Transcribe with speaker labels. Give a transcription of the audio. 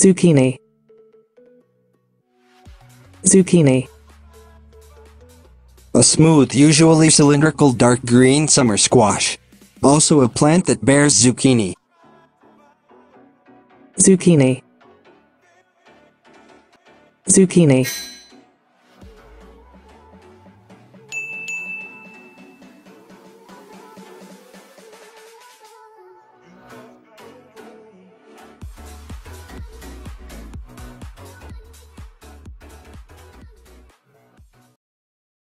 Speaker 1: zucchini zucchini
Speaker 2: A smooth, usually cylindrical dark green summer squash. Also a plant that bears zucchini.
Speaker 1: zucchini zucchini